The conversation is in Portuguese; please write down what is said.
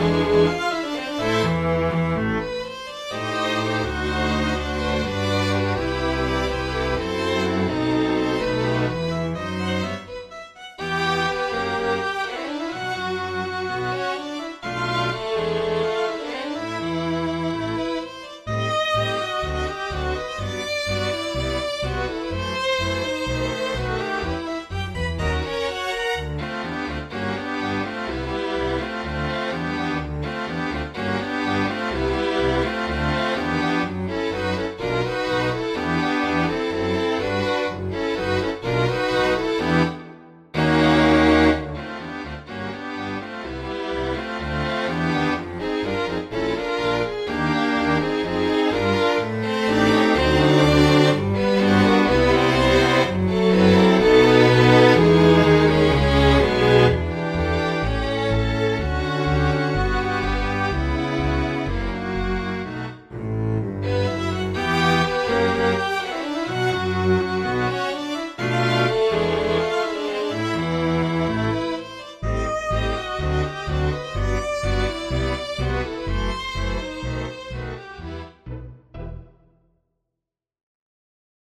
Música